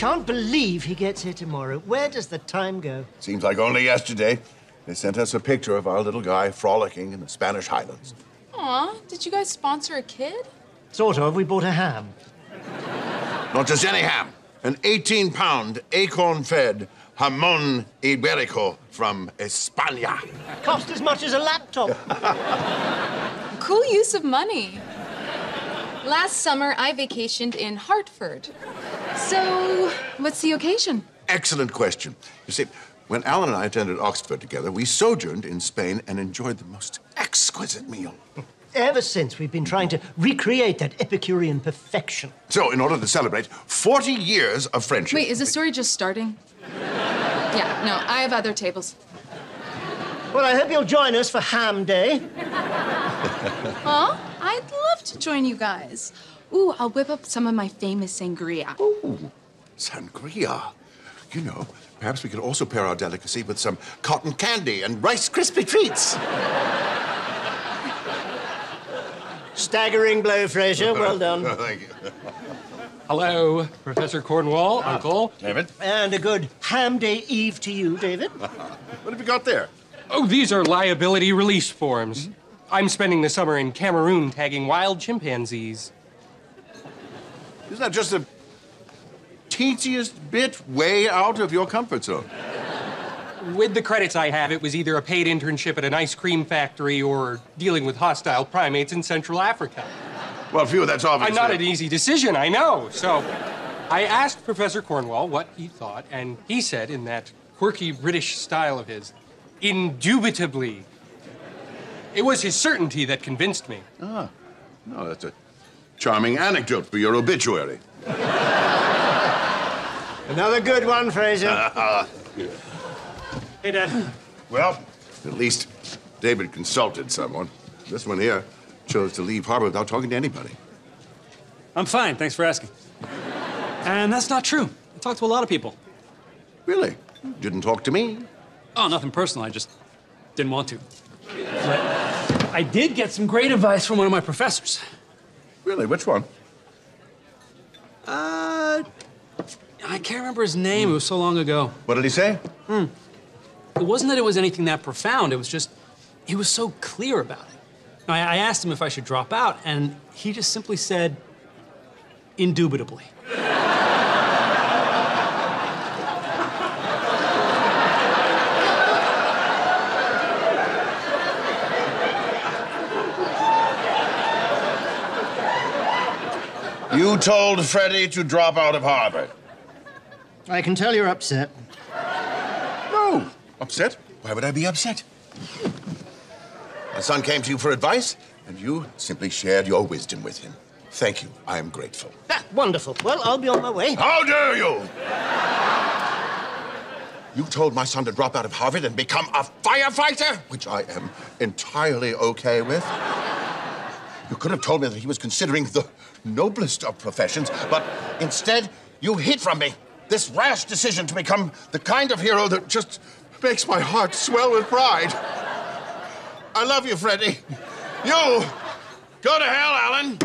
can't believe he gets here tomorrow. Where does the time go? Seems like only yesterday they sent us a picture of our little guy frolicking in the Spanish Highlands. Aw, did you guys sponsor a kid? Sort of. We bought a ham. Not just any ham, an 18 pound acorn fed jamon iberico from España. Cost as much as a laptop. Cool use of money. Last summer, I vacationed in Hartford. So, what's the occasion? Excellent question. You see, when Alan and I attended Oxford together, we sojourned in Spain and enjoyed the most exquisite meal. Ever since, we've been trying to recreate that Epicurean perfection. So, in order to celebrate 40 years of friendship. Wait, is the story just starting? Yeah, no, I have other tables. Well, I hope you'll join us for Ham Day. Huh? I'd love to join you guys. Ooh, I'll whip up some of my famous sangria. Ooh, Sangria. You know, perhaps we could also pair our delicacy with some cotton candy and Rice Krispie treats. Staggering blow, Frasier. Well done. Thank you. Hello, Professor Cornwall, ah, Uncle. David, And a good Ham Day Eve to you, David. what have you got there? Oh, these are liability release forms. I'm spending the summer in Cameroon tagging wild chimpanzees. Isn't that just the teentiest bit way out of your comfort zone? With the credits I have, it was either a paid internship at an ice cream factory or dealing with hostile primates in Central Africa. Well, phew, that's obviously... I'm not an easy decision, I know. So I asked Professor Cornwall what he thought, and he said, in that quirky British style of his, indubitably. It was his certainty that convinced me. Ah, No, that's a charming anecdote for your obituary. Another good one, Frasier. Ah. hey, Dad. Well, at least David consulted someone. This one here chose to leave harbor without talking to anybody. I'm fine, thanks for asking. And that's not true. I talked to a lot of people. Really? Didn't talk to me? Oh, nothing personal, I just didn't want to. But I did get some great advice from one of my professors. Really? Which one? Uh, I can't remember his name, it was so long ago. What did he say? Hmm. It wasn't that it was anything that profound, it was just, he was so clear about it. I, I asked him if I should drop out, and he just simply said, indubitably. You told Freddie to drop out of Harvard. I can tell you're upset. No. Upset? Why would I be upset? My son came to you for advice, and you simply shared your wisdom with him. Thank you. I am grateful. Ah, wonderful. Well, I'll be on my way. How dare you! You told my son to drop out of Harvard and become a firefighter, which I am entirely okay with. You could have told me that he was considering the noblest of professions, but instead, you hid from me this rash decision to become the kind of hero that just makes my heart swell with pride. I love you, Freddie. You, go to hell, Alan.